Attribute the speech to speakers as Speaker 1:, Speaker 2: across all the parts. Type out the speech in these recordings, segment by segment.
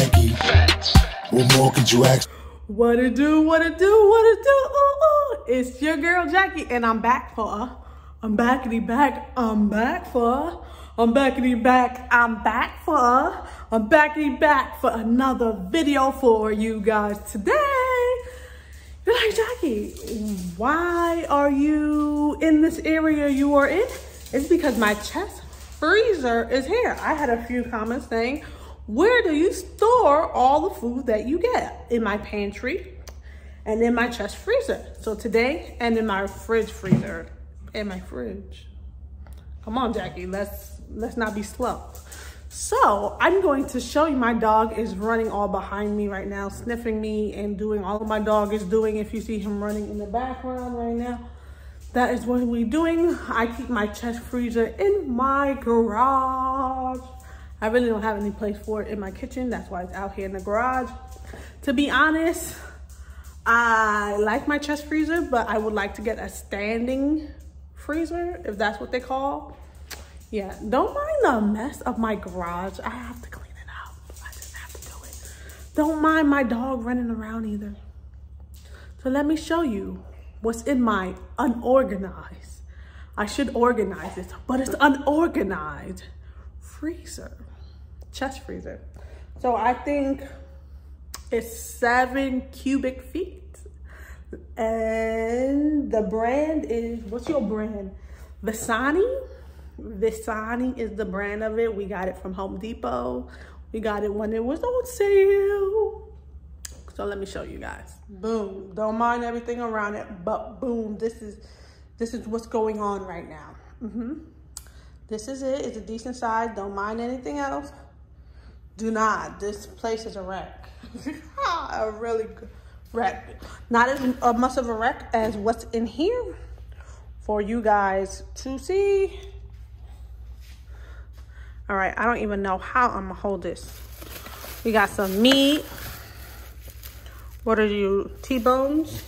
Speaker 1: Jackie. What more could you ask?
Speaker 2: What it do, what it do, what it do, ooh, ooh. It's your girl Jackie, and I'm back for, I'm back backity back, I'm back for, I'm back backity back, I'm back for, I'm back backity back for another video for you guys today. You're like, Jackie, why are you in this area you are in? It's because my chest freezer is here. I had a few comments saying, where do you store all the food that you get? In my pantry and in my chest freezer. So today, and in my fridge freezer, in my fridge. Come on, Jackie, let's, let's not be slow. So I'm going to show you my dog is running all behind me right now, sniffing me and doing all my dog is doing. If you see him running in the background right now, that is what we're doing. I keep my chest freezer in my garage. I really don't have any place for it in my kitchen. That's why it's out here in the garage. To be honest, I like my chest freezer, but I would like to get a standing freezer, if that's what they call yeah, don't mind the mess of my garage. I have to clean it up. I just have to do it. Don't mind my dog running around either. So let me show you what's in my unorganized. I should organize it, but it's unorganized freezer, chest freezer. So I think it's seven cubic feet. And the brand is, what's your brand? Vissani? Vissani is the brand of it. We got it from Home Depot. We got it when it was on sale. So let me show you guys. Boom. Don't mind everything around it, but boom, this is this is what's going on right now. Mm -hmm. This is it. It's a decent size. Don't mind anything else. Do not. This place is a wreck. a really good wreck. Not as uh, much of a wreck as what's in here for you guys to see. All right, I don't even know how I'm gonna hold this. We got some meat. What are you, T-bones?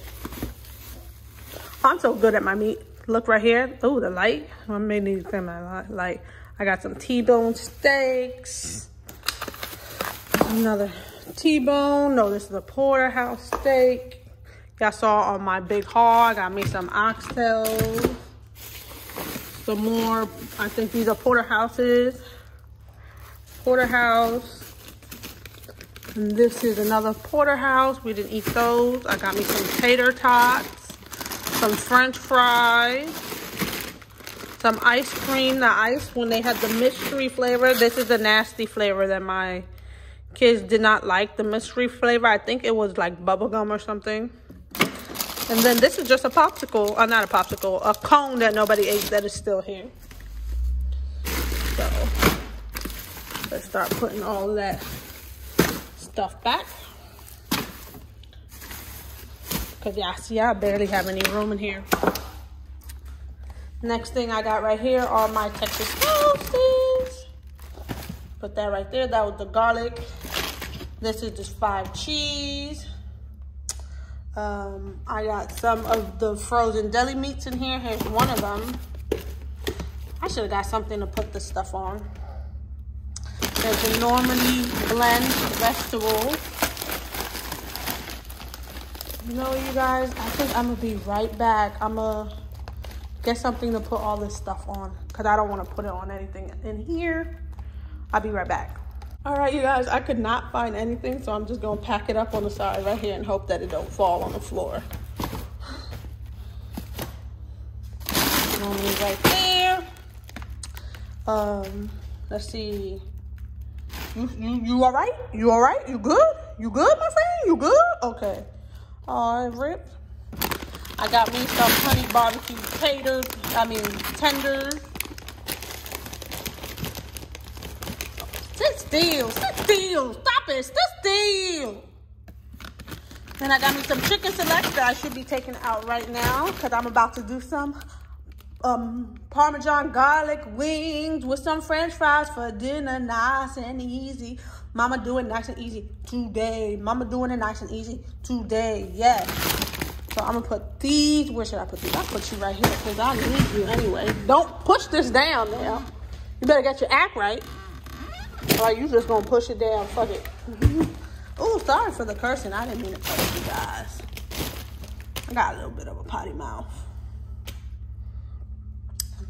Speaker 2: I'm so good at my meat. Look right here. Oh, the light. I may need to turn my light. I got some T-bone steaks. Another T-bone. No, this is a porterhouse steak. Y'all saw on my big haul, I got me some oxtails. Some more, I think these are porterhouses porterhouse. And this is another porterhouse. We didn't eat those. I got me some tater tots, some french fries, some ice cream. The ice, when they had the mystery flavor, this is the nasty flavor that my kids did not like. The mystery flavor, I think it was like bubblegum or something. And then this is just a popsicle, uh, not a popsicle, a cone that nobody ate that is still here. So Let's start putting all that stuff back. Because yeah, see, I barely have any room in here. Next thing I got right here are my Texas. Put that right there. That was the garlic. This is just five cheese. Um, I got some of the frozen deli meats in here. Here's one of them. I should have got something to put this stuff on. There's a Normandy blend vegetable. You know, you guys, I think I'm gonna be right back. I'm gonna get something to put all this stuff on because I don't want to put it on anything in here. I'll be right back. All right, you guys, I could not find anything, so I'm just gonna pack it up on the side right here and hope that it don't fall on the floor. right there. Um, let's see. You, you, you all right? You all right? You good? You good, my friend? You good? Okay. All right, Rip. I got me some honey barbecue taters. I mean, tenders. Steal, still. Stop it. Still. Then I got me some chicken select that I should be taking out right now because I'm about to do some um, Parmesan garlic wings with some french fries for dinner, nice and easy. Mama doing nice and easy today. Mama doing it nice and easy today, yes. So I'm gonna put these, where should I put these? I'll put you right here because I need you anyway. Don't push this down now. You better get your act right. Like you just gonna push it down, fuck it. oh, sorry for the cursing. I didn't mean to curse you guys. I got a little bit of a potty mouth.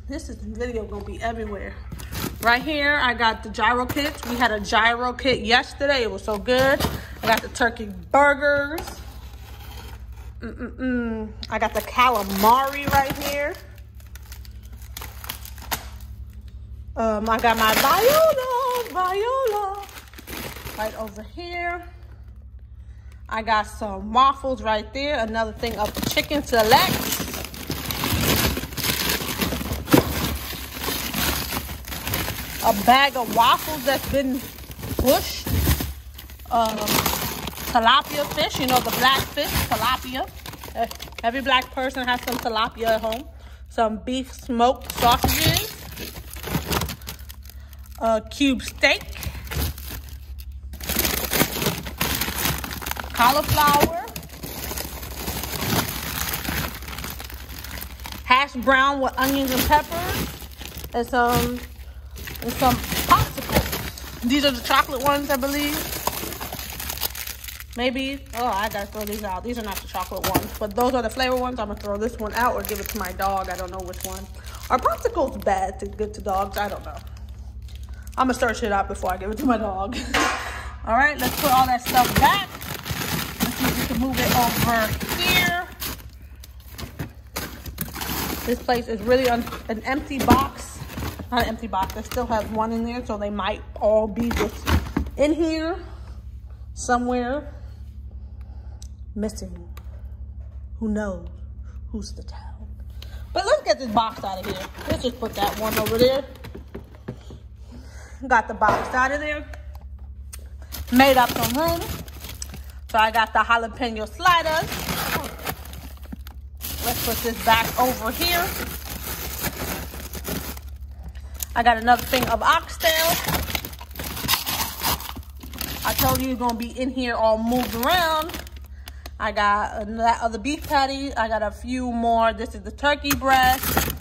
Speaker 2: This is video gonna be everywhere. Right here, I got the gyro kits. We had a gyro kit yesterday. It was so good. I got the turkey burgers. Mm -mm -mm. I got the calamari right here. Um, I got my Viola, Viola right over here. I got some waffles right there. Another thing of chicken select. A bag of waffles that's been pushed. Um, tilapia fish, you know, the black fish, tilapia. Every black person has some tilapia at home. Some beef smoked sausages a cube steak, cauliflower, hash brown with onions and peppers, and some and some popsicles. These are the chocolate ones, I believe. Maybe, oh, I gotta throw these out. These are not the chocolate ones, but those are the flavor ones. I'm gonna throw this one out or give it to my dog. I don't know which one. Are popsicles bad to give to dogs? I don't know. I'm gonna start shit out before I give it to my dog. all right, let's put all that stuff back. Let's see if we can move it over here. This place is really an empty box. Not an empty box, I still have one in there, so they might all be just in here somewhere missing. Who knows? Who's to tell? But let's get this box out of here. Let's just put that one over there. Got the box out of there. Made up some room. So I got the jalapeno sliders. Let's put this back over here. I got another thing of oxtail. I told you you're gonna be in here all moved around. I got that other beef patty. I got a few more. This is the turkey breast.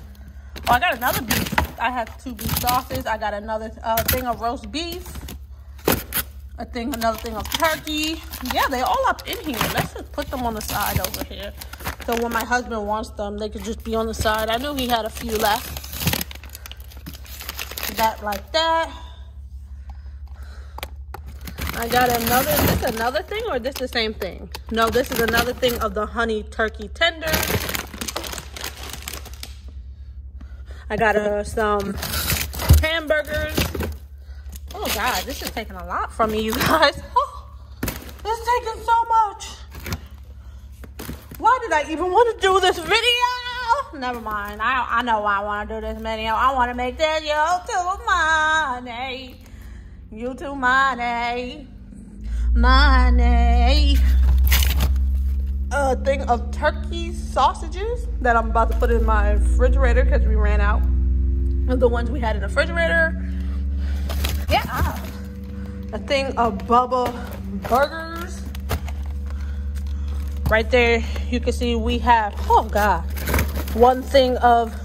Speaker 2: Oh, I got another beef I have two beef sauces. I got another uh, thing of roast beef. A thing, another thing of turkey. Yeah, they all up in here. Let's just put them on the side over here. So when my husband wants them, they could just be on the side. I knew he had a few left. That like that. I got another, is this another thing or this the same thing? No, this is another thing of the honey turkey tenders. I got uh, some hamburgers. Oh God, this is taking a lot from me, you guys. Oh, this is taking so much. Why did I even want to do this video? Never mind. I, I know why I want to do this video. I want to make that YouTube money. YouTube money. Money. A thing of turkey sausages that I'm about to put in my refrigerator because we ran out of the ones we had in the refrigerator. Yeah. A thing of Bubba burgers. Right there, you can see we have, oh God, one thing of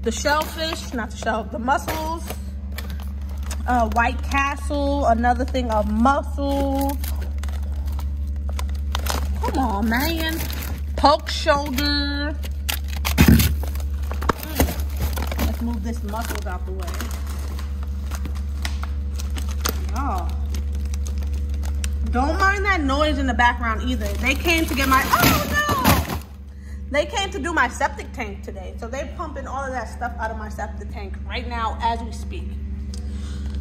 Speaker 2: the shellfish, not the shell, the mussels. Uh, White Castle, another thing of mussels. Come on, man. Poke shoulder. Mm. Let's move this muscles out the way. Y'all. Don't mind that noise in the background either. They came to get my, oh no! They came to do my septic tank today. So they're pumping all of that stuff out of my septic tank right now as we speak.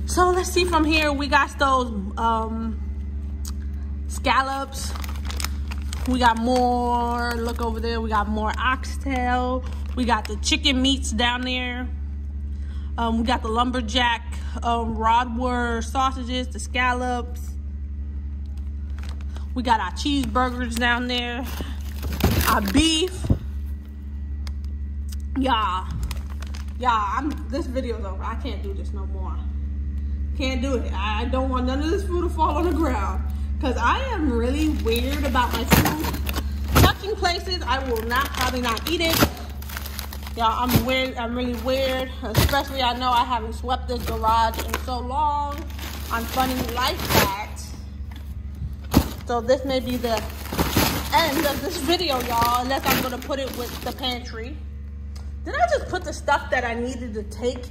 Speaker 2: So let's see from here. We got those um, scallops we got more, look over there, we got more oxtail. We got the chicken meats down there. Um, we got the lumberjack um, Rodward sausages, the scallops. We got our cheeseburgers down there. Our beef. Yeah. Yeah, I'm, this video's over. I can't do this no more. Can't do it. I don't want none of this food to fall on the ground because I am really weird about my food. Touching places, I will not, probably not eat it. Y'all, I'm weird, I'm really weird. Especially, I know I haven't swept this garage in so long. I'm Funny like That. So this may be the end of this video, y'all, unless I'm gonna put it with the pantry. Did I just put the stuff that I needed to take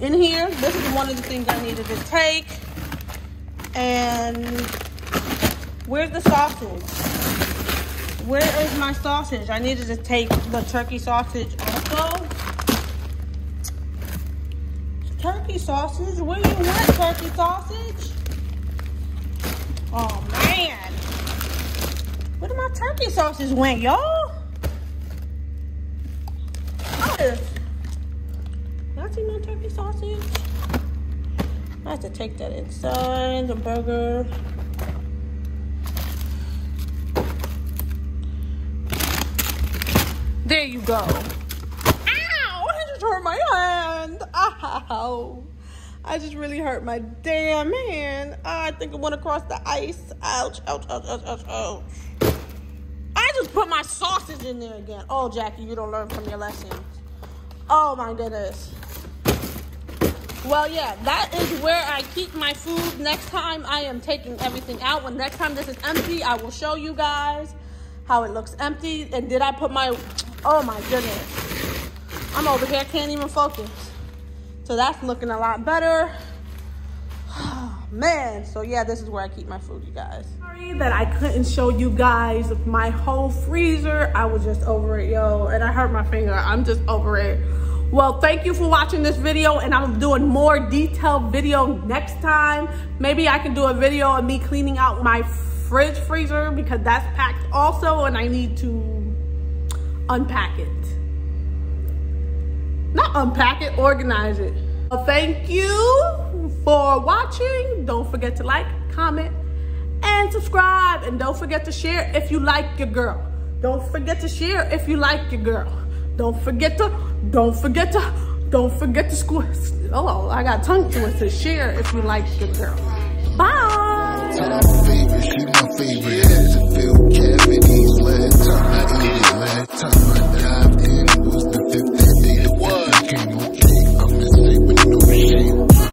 Speaker 2: in here? This is one of the things I needed to take. And where's the sausage? Where is my sausage? I needed to take the turkey sausage also. Turkey sausage? Where you want turkey sausage? Oh man. Where did my turkey sausage went, y'all? I see my turkey sausage? I have to take that inside the burger. There you go. Ow! I just hurt my hand. Ow. I just really hurt my damn hand. I think I went across the ice. Ouch, ouch, ouch, ouch, ouch, ouch. I just put my sausage in there again. Oh, Jackie, you don't learn from your lessons. Oh my goodness. Well, yeah, that is where I keep my food. Next time I am taking everything out. When next time this is empty, I will show you guys how it looks empty. And did I put my, oh my goodness. I'm over here, can't even focus. So that's looking a lot better. Man, so yeah, this is where I keep my food, you guys. Sorry that I couldn't show you guys my whole freezer. I was just over it, yo, and I hurt my finger. I'm just over it. Well, thank you for watching this video, and I'm doing more detailed video next time. Maybe I can do a video of me cleaning out my fridge freezer because that's packed also, and I need to unpack it. Not unpack it, organize it. Well, thank you for watching. Don't forget to like, comment, and subscribe. And don't forget to share if you like your girl. Don't forget to share if you like your girl. Don't forget to, don't forget to, don't forget to squeeze. Oh, I got tongue to it to Share if you like the girl. Bye.